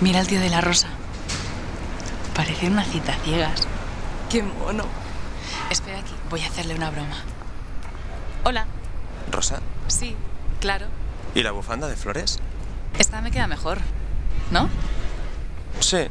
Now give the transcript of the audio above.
Mira al tío de la rosa. Parece una cita ciegas. ¡Qué mono! Espera aquí, voy a hacerle una broma. Hola. ¿Rosa? Sí, claro. ¿Y la bufanda de flores? Esta me queda mejor, ¿no? Sí,